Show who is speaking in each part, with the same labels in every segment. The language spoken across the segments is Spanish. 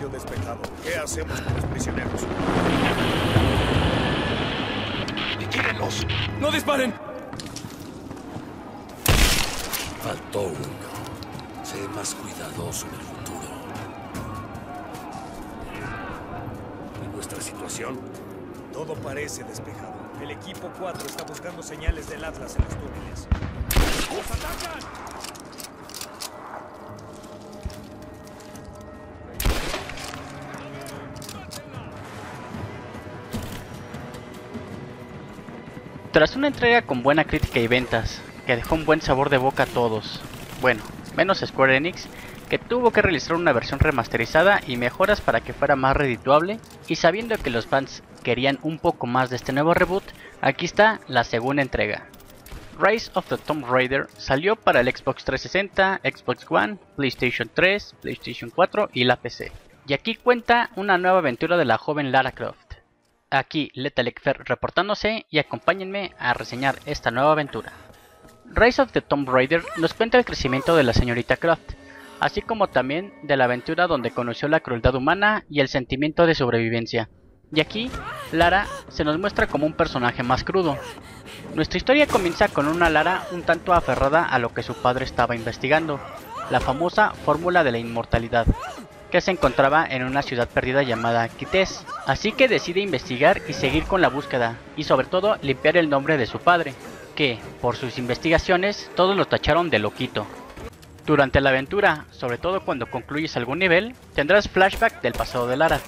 Speaker 1: sitio despejado. ¿Qué hacemos con los prisioneros?
Speaker 2: ¡Tírenlos!
Speaker 3: ¡No disparen!
Speaker 2: Faltó uno. Sé más cuidadoso en el futuro. ¿Y nuestra situación?
Speaker 1: Todo parece despejado. El equipo 4 está buscando señales del Atlas en los túneles. ¡Los atacan!
Speaker 4: Tras una entrega con buena crítica y ventas, que dejó un buen sabor de boca a todos, bueno, menos Square Enix, que tuvo que realizar una versión remasterizada y mejoras para que fuera más redituable, y sabiendo que los fans querían un poco más de este nuevo reboot, aquí está la segunda entrega. Rise of the Tomb Raider salió para el Xbox 360, Xbox One, PlayStation 3, PlayStation 4 y la PC. Y aquí cuenta una nueva aventura de la joven Lara Croft. Aquí Lethal Fer reportándose y acompáñenme a reseñar esta nueva aventura. Rise of the Tomb Raider nos cuenta el crecimiento de la señorita Croft, así como también de la aventura donde conoció la crueldad humana y el sentimiento de sobrevivencia. Y aquí, Lara se nos muestra como un personaje más crudo. Nuestra historia comienza con una Lara un tanto aferrada a lo que su padre estaba investigando, la famosa fórmula de la inmortalidad, que se encontraba en una ciudad perdida llamada Kites. Así que decide investigar y seguir con la búsqueda, y sobre todo limpiar el nombre de su padre, que, por sus investigaciones, todos lo tacharon de loquito. Durante la aventura, sobre todo cuando concluyes algún nivel, tendrás flashback del pasado de Lara,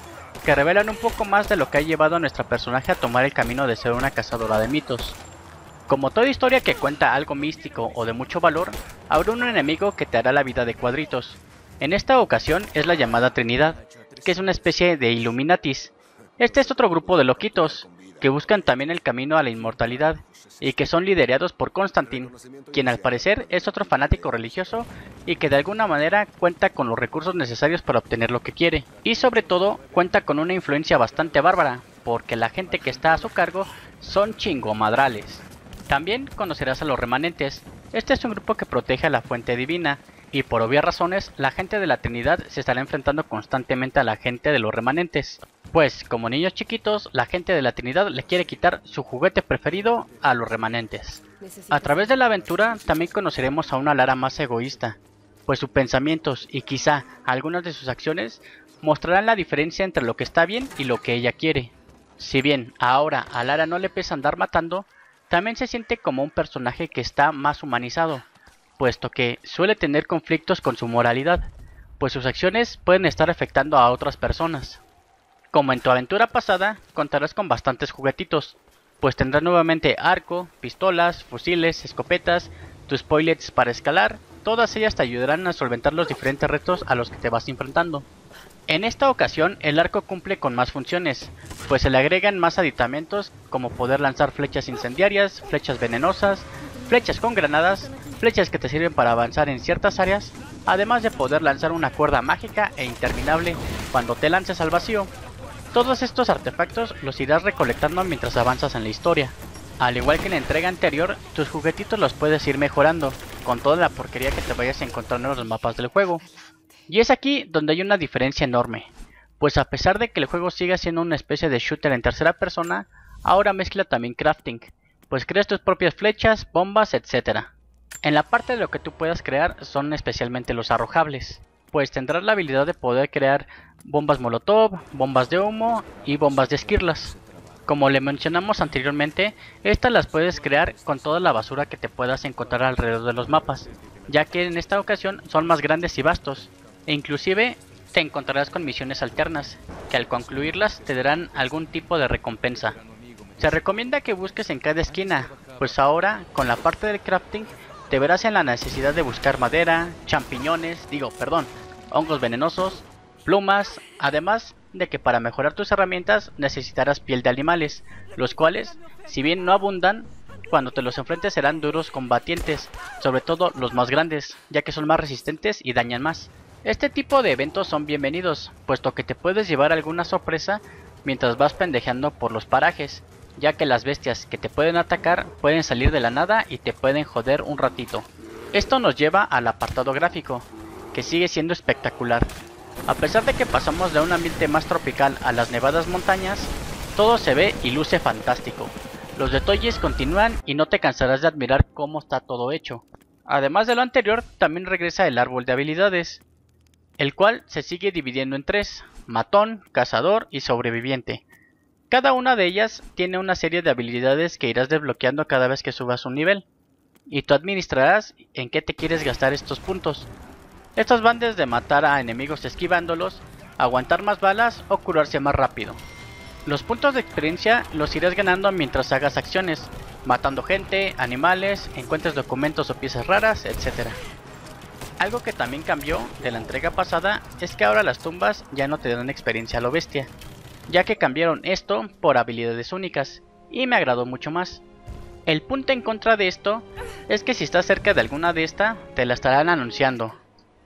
Speaker 4: que revelan un poco más de lo que ha llevado a nuestra personaje a tomar el camino de ser una cazadora de mitos. Como toda historia que cuenta algo místico o de mucho valor, habrá un enemigo que te hará la vida de cuadritos. En esta ocasión es la llamada Trinidad, que es una especie de Illuminatis. Este es otro grupo de loquitos, que buscan también el camino a la inmortalidad, y que son liderados por Constantine, quien al parecer es otro fanático religioso y que de alguna manera cuenta con los recursos necesarios para obtener lo que quiere, y sobre todo cuenta con una influencia bastante bárbara, porque la gente que está a su cargo son chingomadrales. También conocerás a los remanentes, este es un grupo que protege a la fuente divina, y por obvias razones, la gente de la Trinidad se estará enfrentando constantemente a la gente de los remanentes. Pues, como niños chiquitos, la gente de la Trinidad le quiere quitar su juguete preferido a los remanentes. A través de la aventura también conoceremos a una Lara más egoísta, pues sus pensamientos y quizá algunas de sus acciones mostrarán la diferencia entre lo que está bien y lo que ella quiere. Si bien ahora a Lara no le pesa andar matando, también se siente como un personaje que está más humanizado, puesto que suele tener conflictos con su moralidad, pues sus acciones pueden estar afectando a otras personas. Como en tu aventura pasada, contarás con bastantes juguetitos, pues tendrás nuevamente arco, pistolas, fusiles, escopetas, tus spoilets para escalar, todas ellas te ayudarán a solventar los diferentes retos a los que te vas enfrentando. En esta ocasión el arco cumple con más funciones, pues se le agregan más aditamentos como poder lanzar flechas incendiarias, flechas venenosas, flechas con granadas, flechas que te sirven para avanzar en ciertas áreas, además de poder lanzar una cuerda mágica e interminable cuando te lances al vacío. Todos estos artefactos los irás recolectando mientras avanzas en la historia. Al igual que en la entrega anterior, tus juguetitos los puedes ir mejorando, con toda la porquería que te vayas encontrando en los mapas del juego. Y es aquí donde hay una diferencia enorme, pues a pesar de que el juego sigue siendo una especie de shooter en tercera persona, ahora mezcla también crafting, pues creas tus propias flechas, bombas, etc. En la parte de lo que tú puedas crear son especialmente los arrojables, pues tendrás la habilidad de poder crear bombas molotov, bombas de humo y bombas de esquirlas. Como le mencionamos anteriormente, estas las puedes crear con toda la basura que te puedas encontrar alrededor de los mapas, ya que en esta ocasión son más grandes y vastos, e inclusive te encontrarás con misiones alternas, que al concluirlas te darán algún tipo de recompensa. Se recomienda que busques en cada esquina, pues ahora, con la parte del crafting, te verás en la necesidad de buscar madera, champiñones, digo, perdón, hongos venenosos, plumas, además de que para mejorar tus herramientas necesitarás piel de animales, los cuales, si bien no abundan, cuando te los enfrentes serán duros combatientes, sobre todo los más grandes, ya que son más resistentes y dañan más. Este tipo de eventos son bienvenidos, puesto que te puedes llevar alguna sorpresa mientras vas pendejeando por los parajes, ya que las bestias que te pueden atacar pueden salir de la nada y te pueden joder un ratito. Esto nos lleva al apartado gráfico, que sigue siendo espectacular, A pesar de que pasamos de un ambiente más tropical a las nevadas montañas, todo se ve y luce fantástico. Los detalles continúan y no te cansarás de admirar cómo está todo hecho. Además de lo anterior, también regresa el árbol de habilidades, el cual se sigue dividiendo en tres, matón, cazador y sobreviviente. Cada una de ellas tiene una serie de habilidades que irás desbloqueando cada vez que subas un nivel, y tú administrarás en qué te quieres gastar estos puntos. Estos van desde matar a enemigos esquivándolos, aguantar más balas o curarse más rápido. Los puntos de experiencia los irás ganando mientras hagas acciones, matando gente, animales, encuentres documentos o piezas raras, etc. Algo que también cambió de la entrega pasada es que ahora las tumbas ya no te dan experiencia a lo bestia, ya que cambiaron esto por habilidades únicas, y me agradó mucho más. El punto en contra de esto es que si estás cerca de alguna de esta, te la estarán anunciando,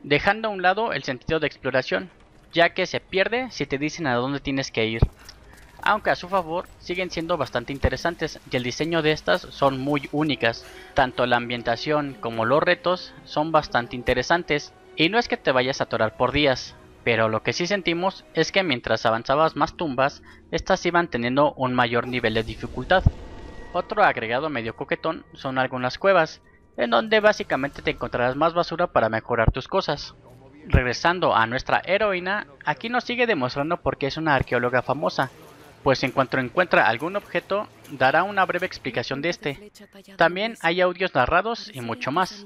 Speaker 4: dejando a un lado el sentido de exploración, ya que se pierde si te dicen a dónde tienes que ir. Aunque a su favor siguen siendo bastante interesantes y el diseño de estas son muy únicas, tanto la ambientación como los retos son bastante interesantes y no es que te vayas a atorar por días, pero lo que sí sentimos es que mientras avanzabas más tumbas, estas iban teniendo un mayor nivel de dificultad. Otro agregado medio coquetón son algunas cuevas, en donde básicamente te encontrarás más basura para mejorar tus cosas. Regresando a nuestra heroína, aquí nos sigue demostrando por qué es una arqueóloga famosa, pues en cuanto encuentra algún objeto, dará una breve explicación de este. También hay audios narrados y mucho más.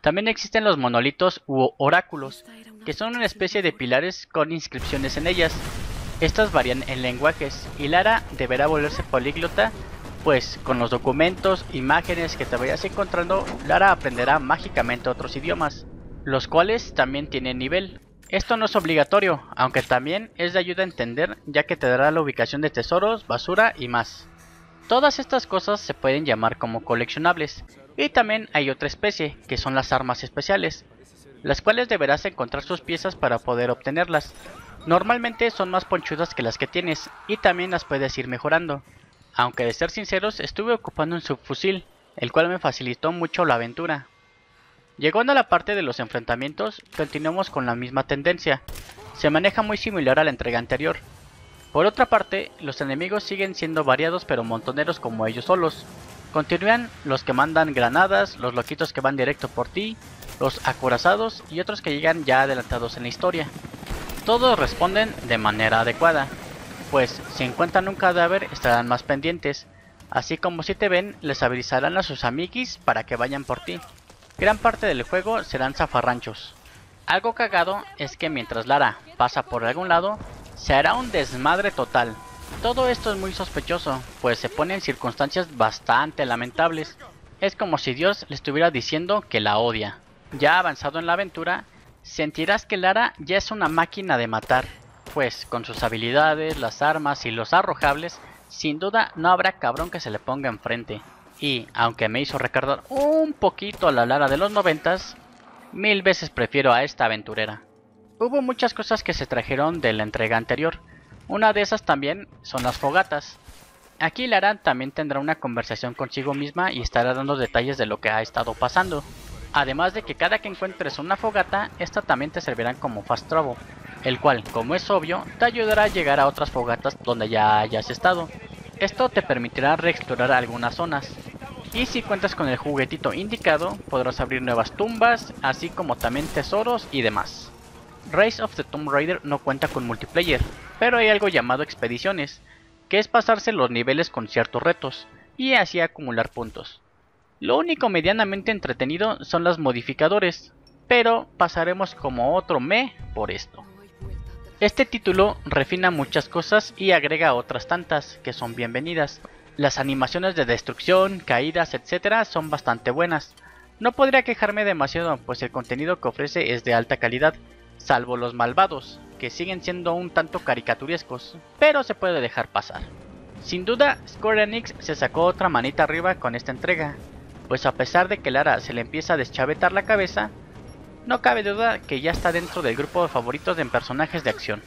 Speaker 4: También existen los monolitos u oráculos, que son una especie de pilares con inscripciones en ellas. Estas varían en lenguajes y Lara deberá volverse políglota pues con los documentos, imágenes que te vayas encontrando, Lara aprenderá mágicamente otros idiomas, los cuales también tienen nivel. Esto no es obligatorio, aunque también es de ayuda a entender ya que te dará la ubicación de tesoros, basura y más. Todas estas cosas se pueden llamar como coleccionables, y también hay otra especie, que son las armas especiales, las cuales deberás encontrar sus piezas para poder obtenerlas. Normalmente son más ponchudas que las que tienes, y también las puedes ir mejorando aunque de ser sinceros estuve ocupando un subfusil, el cual me facilitó mucho la aventura. Llegando a la parte de los enfrentamientos, continuamos con la misma tendencia, se maneja muy similar a la entrega anterior. Por otra parte, los enemigos siguen siendo variados pero montoneros como ellos solos. Continúan los que mandan granadas, los loquitos que van directo por ti, los acorazados y otros que llegan ya adelantados en la historia. Todos responden de manera adecuada, pues si encuentran un cadáver estarán más pendientes, así como si te ven les avisarán a sus amiguis para que vayan por ti. Gran parte del juego serán zafarranchos. Algo cagado es que mientras Lara pasa por algún lado, se hará un desmadre total. Todo esto es muy sospechoso, pues se pone en circunstancias bastante lamentables. Es como si Dios le estuviera diciendo que la odia. Ya avanzado en la aventura, sentirás que Lara ya es una máquina de matar, pues con sus habilidades, las armas y los arrojables, sin duda no habrá cabrón que se le ponga enfrente. Y, aunque me hizo recordar un poquito a la Lara de los noventas, mil veces prefiero a esta aventurera. Hubo muchas cosas que se trajeron de la entrega anterior. Una de esas también son las fogatas. Aquí Lara también tendrá una conversación consigo misma y estará dando detalles de lo que ha estado pasando. Además de que cada que encuentres una fogata, esta también te servirá como fast travel, el cual, como es obvio, te ayudará a llegar a otras fogatas donde ya hayas estado. Esto te permitirá reexplorar algunas zonas. Y si cuentas con el juguetito indicado, podrás abrir nuevas tumbas, así como también tesoros y demás. Race of the Tomb Raider no cuenta con multiplayer, pero hay algo llamado expediciones, que es pasarse los niveles con ciertos retos, y así acumular puntos. Lo único medianamente entretenido son los modificadores, pero pasaremos como otro me por esto. Este título refina muchas cosas y agrega otras tantas que son bienvenidas. Las animaciones de destrucción, caídas, etc. son bastante buenas. No podría quejarme demasiado pues el contenido que ofrece es de alta calidad, salvo los malvados, que siguen siendo un tanto caricaturescos, pero se puede dejar pasar. Sin duda, Square Enix se sacó otra manita arriba con esta entrega, pues a pesar de que Lara se le empieza a deschavetar la cabeza, no cabe duda que ya está dentro del grupo de favoritos en personajes de acción.